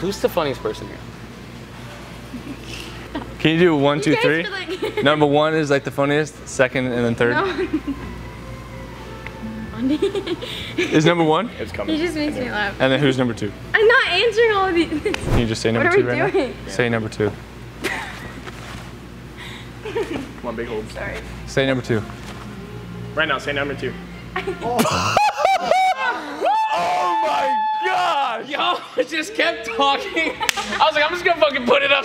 Who's the funniest person here? Can you do one, two, You guys three? like- Number one is like the funniest, second, and then third. Is number one? It's he coming. just makes me laugh. And then who's number two? I'm not answering all of these. Can you just say number What are two we right doing? now? Say number two. Come on, big hold. Sorry. Say number two. Right now, say number two. Oh Y'all just kept talking. I was like, I'm just gonna fucking put it up.